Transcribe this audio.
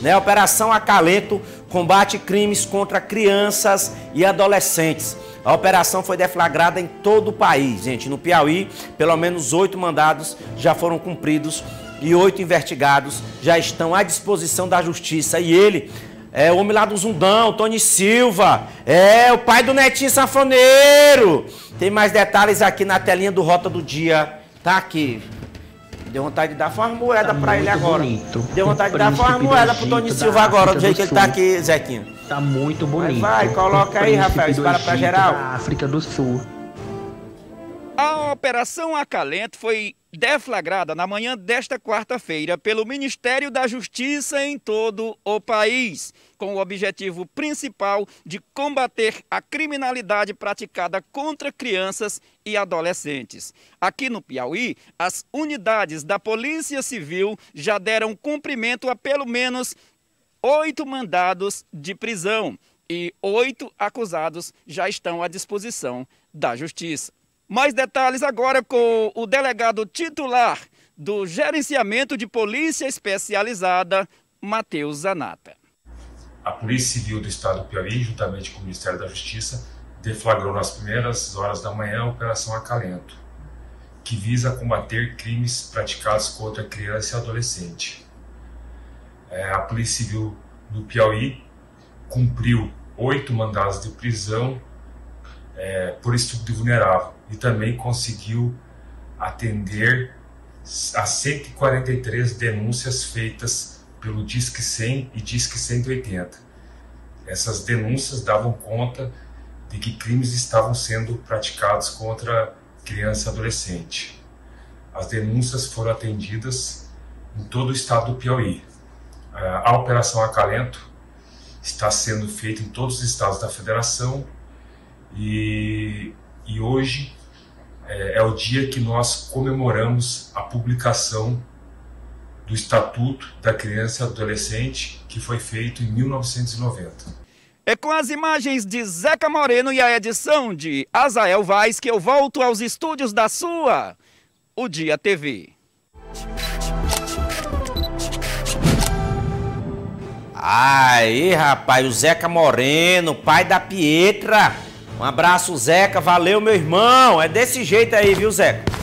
né? Operação Acalento combate crimes contra crianças e adolescentes. A operação foi deflagrada em todo o país, gente. No Piauí, pelo menos oito mandados já foram cumpridos e oito investigados já estão à disposição da justiça. E ele é o homem lá do Zundão, Tony Silva, é o pai do Netinho Sanfoneiro. Tem mais detalhes aqui na telinha do Rota do Dia. Tá aqui. Deu vontade de dar uma moeda tá pra ele agora. Bonito. Deu vontade de dar uma moeda pro Tony Silva agora, do jeito que ele tá aqui, Zequinha. Tá muito bonito. Mas vai, coloca aí, Rafael, espera pra geral. África do Sul. A Operação Acalento foi deflagrada na manhã desta quarta-feira pelo Ministério da Justiça em todo o país, com o objetivo principal de combater a criminalidade praticada contra crianças e adolescentes. Aqui no Piauí, as unidades da Polícia Civil já deram cumprimento a pelo menos oito mandados de prisão e oito acusados já estão à disposição da Justiça. Mais detalhes agora com o delegado titular do Gerenciamento de Polícia Especializada, Matheus Zanata. A Polícia Civil do Estado do Piauí, juntamente com o Ministério da Justiça, deflagrou nas primeiras horas da manhã a Operação Acalento, que visa combater crimes praticados contra criança e adolescente. É, a Polícia Civil do Piauí cumpriu oito mandados de prisão é, por estupro vulnerável e também conseguiu atender a 143 denúncias feitas pelo Disque 100 e Disque 180. Essas denúncias davam conta de que crimes estavam sendo praticados contra criança e adolescente. As denúncias foram atendidas em todo o estado do Piauí. A Operação Acalento está sendo feita em todos os estados da federação e, e hoje é, é o dia que nós comemoramos a publicação do Estatuto da Criança e Adolescente, que foi feito em 1990. É com as imagens de Zeca Moreno e a edição de Azael Vaz que eu volto aos estúdios da sua, o Dia TV. Aí, rapaz, o Zeca Moreno, pai da Pietra. Um abraço, Zeca. Valeu, meu irmão. É desse jeito aí, viu, Zeca?